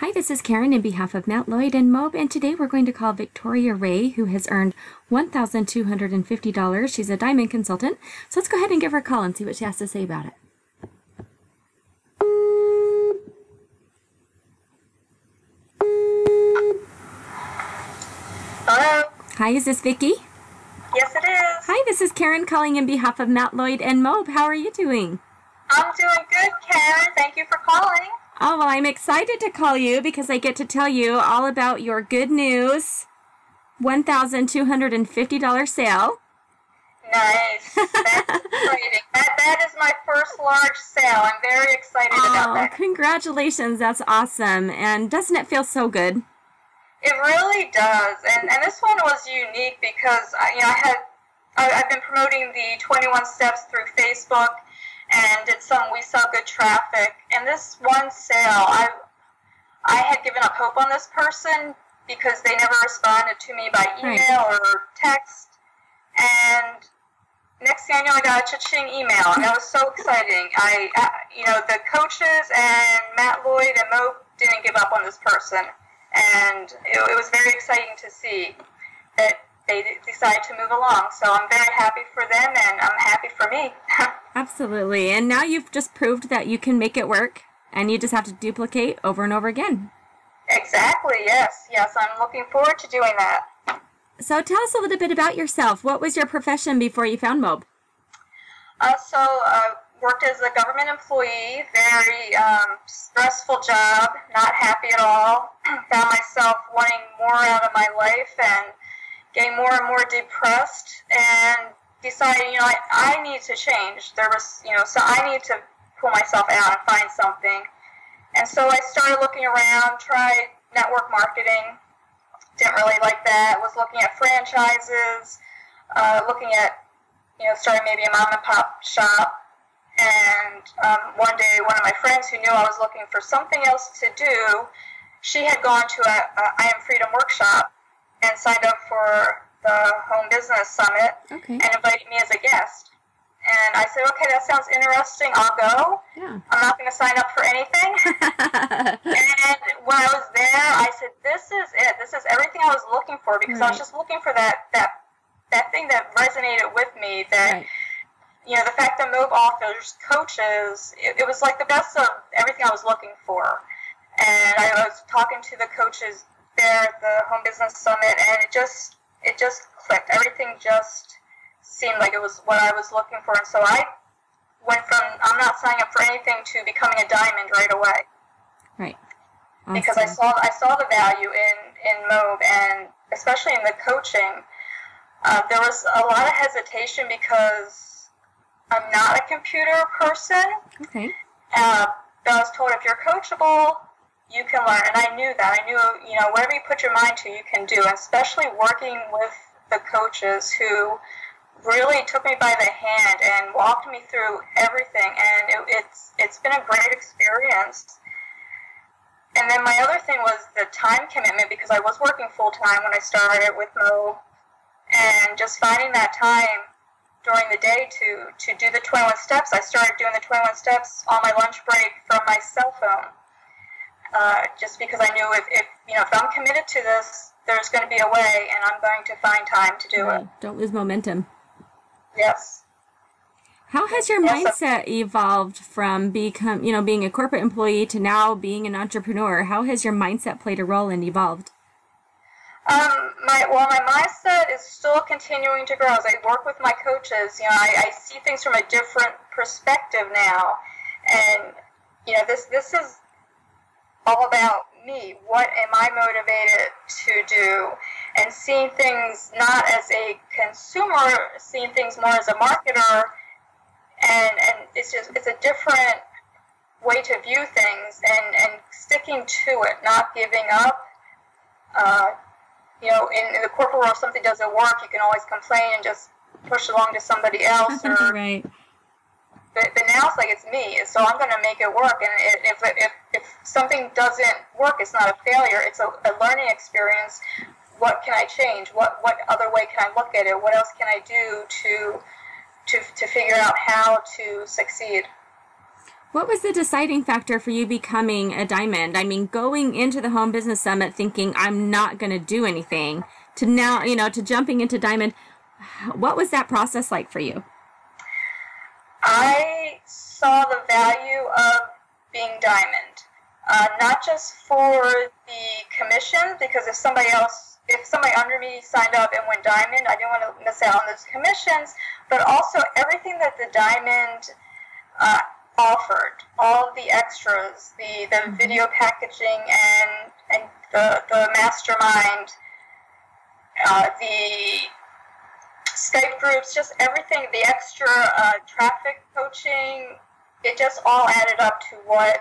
Hi, this is Karen in behalf of Matt Lloyd and Mobe, and today we're going to call Victoria Ray, who has earned $1,250. She's a diamond consultant. So let's go ahead and give her a call and see what she has to say about it. Hello? Hi, is this Vicki? Yes, it is. Hi, this is Karen calling in behalf of Matt Lloyd and Mobe. How are you doing? I'm doing good, Karen. Thank you for calling. Oh, well, I'm excited to call you because I get to tell you all about your good news $1,250 sale. Nice. That's exciting. That, that is my first large sale. I'm very excited about Oh, that. congratulations. That's awesome. And doesn't it feel so good? It really does. And, and this one was unique because I, you know, I had I, I've been promoting the 21 steps through Facebook and did some we saw good traffic. And this one sale, I I had given up hope on this person because they never responded to me by Right. email or text. And next thing I know, I got a cha-ching email, and that was so exciting. I, uh, you know, the coaches and Matt Lloyd and Mo didn't give up on this person, and it, it was very exciting to see that they d- decided to move along. So I'm very happy for them, and I'm happy for me. Absolutely. And now you've just proved that you can make it work and you just have to duplicate over and over again. exactly. Yes. Yes. I'm looking forward to doing that. So tell us a little bit about yourself. What was your profession before you found Mobe? Uh, so, uh, worked as a government employee, very um, stressful job, not happy at all. Found myself wanting more out of my life and getting more and more depressed and decided, you know, I, I need to change. There was, you know, so I need to pull myself out and find something. And so I started looking around, tried network marketing, didn't really like that, was looking at franchises, uh, looking at you know, starting maybe a mom and pop shop. And um, one day, one of my friends who knew I was looking for something else to do, she had gone to a, a I Am Freedom workshop and signed up for the Home Business Summit Okay. and invited me as a guest. And I said, okay, that sounds interesting. I'll go. Yeah. I'm not going to sign up for anything. And when I was there, I said, "This is it. This is everything I was looking for because I was just looking for that that that thing that resonated with me. That right. you know, the fact that Mobe offers coaches, it, it was like the best of everything I was looking for. And I was talking to the coaches there at the Home Business Summit, and it just it just clicked. Everything just seemed like it was what I was looking for, and so I went from I'm not signing up for anything to becoming a diamond right away Right. because I saw I saw the value in in Mobe and especially in the coaching. Uh, there was a lot of hesitation because I'm not a computer person, Okay. uh, but I was told if you're coachable, you can learn, and I knew that. I knew you know whatever you put your mind to, you can do. Especially working with the coaches who really took me by the hand and walked me through everything, and it, it's it's been a great experience. And then my other thing was the time commitment because I was working full time when I started with Mo, and just finding that time during the day to to do the 21 steps. I started doing the 21 steps on my lunch break from my cell phone, uh, just because I knew if, if you know if I'm committed to this, there's going to be a way, and I'm going to find time to do Right. it. Don't lose momentum. Yes. How has your Yes, mindset evolved from become, you know, being a corporate employee to now being an entrepreneur? How has your mindset played a role and evolved? Um, my well, my mindset is still continuing to grow as I work with my coaches. You know, I, I see things from a different perspective now, and you know, this this is all about me. What am I motivated to do? And seeing things not as a consumer, seeing things more as a marketer, and and it's just it's a different way to view things, and and sticking to it, not giving up. Uh, you know, in, in the corporate world, if something doesn't work, you can always complain and just push along to somebody else. Or, right. But, but now it's like it's me, so I'm going to make it work. And if, if, if something doesn't work, it's not a failure, it's a, a learning experience. What can I change? What, what other way can I look at it? What else can I do to, to, to figure out how to succeed? What was the deciding factor for you becoming a diamond? I mean, going into the Home Business Summit thinking I'm not going to do anything to now, you know, to jumping into diamond. What was that process like for you? I saw the value of being diamond, uh, not just for the commission, because if somebody else, if somebody under me signed up and went diamond, I didn't want to miss out on those commissions, but also everything that the diamond uh, offered, all the extras, the, the mm-hmm. video packaging and, and the, the mastermind, uh, the Skype groups, just everything, the extra uh, traffic coaching, it just all added up to what,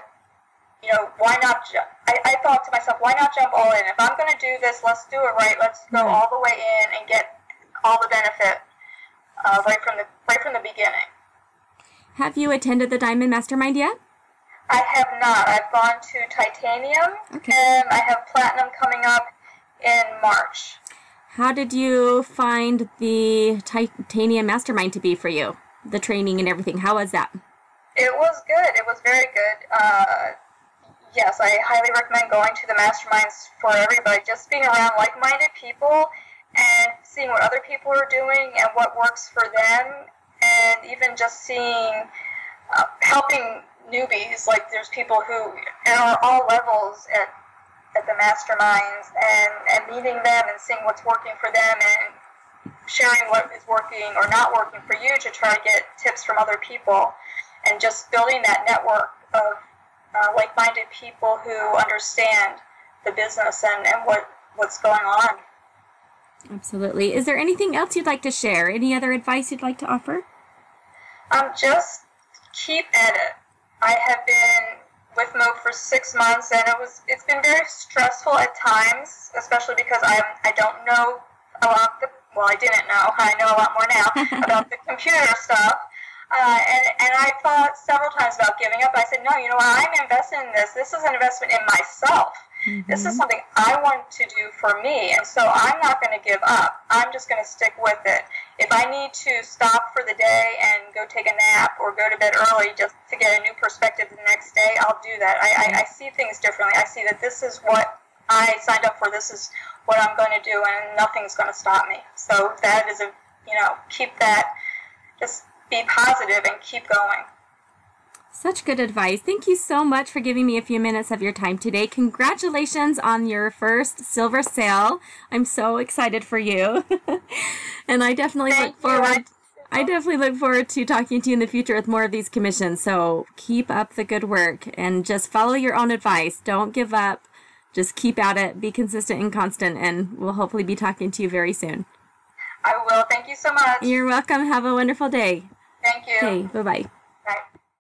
you know, why not? Ju- I, I thought to myself, why not jump all in? If I'm going to do this, let's do it right. Let's go all the way in and get all the benefit uh, right from the right from the beginning. Have you attended the Diamond Mastermind yet? I have not. I've gone to Titanium, okay. and I have Platinum coming up in March. How did you find the Titanium Mastermind to be for you? The training and everything. How was that? It was good. It was very good. Uh, yes, I highly recommend going to the masterminds for everybody. Just being around like minded people and seeing what other people are doing and what works for them and even just seeing uh, helping newbies like there's people who are all levels at at the masterminds and, and meeting them and seeing what's working for them and sharing what is working or not working for you to try to get tips from other people and just building that network of uh, like-minded people who understand the business and, and what, what's going on. Absolutely. Is there anything else you'd like to share? Any other advice you'd like to offer? Um, just keep at it. I have been with Mo for six months, and it was it's been very stressful at times, especially because I I don't know a lot. The, well, I didn't know. I know a lot more now about the computer stuff. Uh, and, and I thought several times about giving up. I said, no, you know what? I'm investing in this. This is an investment in myself. Mm-hmm. This is something I want to do for me, and so I'm not going to give up. I'm just going to stick with it. If I need to stop for the day and go take a nap or go to bed early just to get a new perspective the next day, I'll do that. I, I, I see things differently. I see that this is what I signed up for. This is what I'm going to do, and nothing's going to stop me. So that is a, you know, keep that, just be positive and keep going. Such good advice. Thank you so much for giving me a few minutes of your time today. Congratulations on your first silver sale. I'm so excited for you. and I definitely Thank look forward you. I definitely look forward to talking to you in the future with more of these commissions. So keep up the good work and just follow your own advice. Don't give up. Just keep at it, be consistent and constant, and we'll hopefully be talking to you very soon. I will. Thank you so much. You're welcome. Have a wonderful day. Thank you. Okay, bye bye.